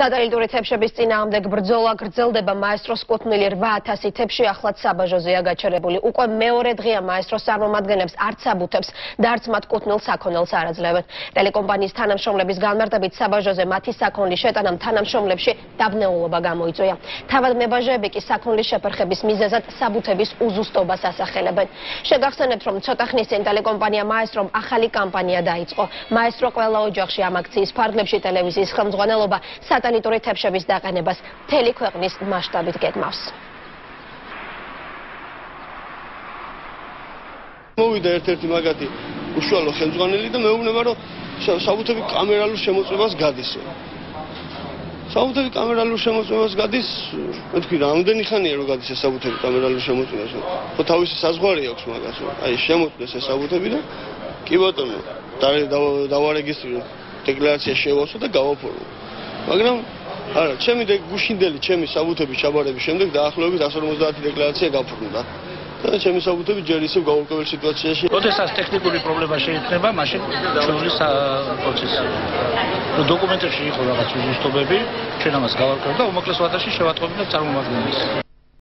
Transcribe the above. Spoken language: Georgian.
სატელიტური თებშების წინააღმდეგ ბრძოლა გრძელდება მაესტროს კუთვნილი 8000 თებში ახლად საბაჟოზეა გაჩერებული. უკვე მეორე დღეა მაესტროს წარმომადგენლებს არც საბუთებს და არც მათ კუთვნილ საქონელს არ აძლევენ. ტელეკომპანიის თანამშრომლების განმარტებით საბაჟოზე მათი საქონლის შეტანამ თანამშრომლებში დაბნეულობა გამოიწვია. თავად მებაჟეები კი საქონლის შეფერხების მიზეზად საბუთების უზუსტობას ასახელებენ. შეგახსენებთ, რომ ცოტა ხნის წინ ტელეკომპანია მაესტრომ ახალი კამპანია დაიწყო. მაესტრო ყველა ოჯახში ამ აქციის ფარგლებში ტელევიზიის ხელმძღვანელობა სატელიტური თებშების დაყენებას მთელი ქვეყნის მასშტაბით გეგმავს. მოვიდა ერთ-ერთი მაგათი უშუალო ხელმძღვანელი და მეუბნება რომ საბუთები კამერალურ შემოწმებას გადის. საბუთები კამერალურ შემოწმებას გადის, მე თქვი რამდენი ხანია რომ გადის ეს საბუთები კამერალურ შემოწმებას? ხო თავისი საზღვარი აქვს მაგას, აი შემოწმეს ეს საბუთები და კი ბატონო, დავარეგისტრირე დეკლარაცია შევასო და გავაფორო. მაგრამ არა, ჩემი გუშინდელი, ჩემი საბუთების ჩაბარების შემდეგ დაახლოებით 150 დეკლარაცია გაფრინდა. და ჩემი საბუთები ჯერ ისევ გაურკვეველ სიტუაციაში. როდესაც ტექნიკური პრობლემა შეიქმნება, მაშინ ჩვენი პროცესი. რო დოკუმენტებში იყო რაღაც უზუსტობები, ჩვენ ამას გავარკვევთ და უმოკლეს ვადაში შევატყობინებთ წარმომადგენლებს.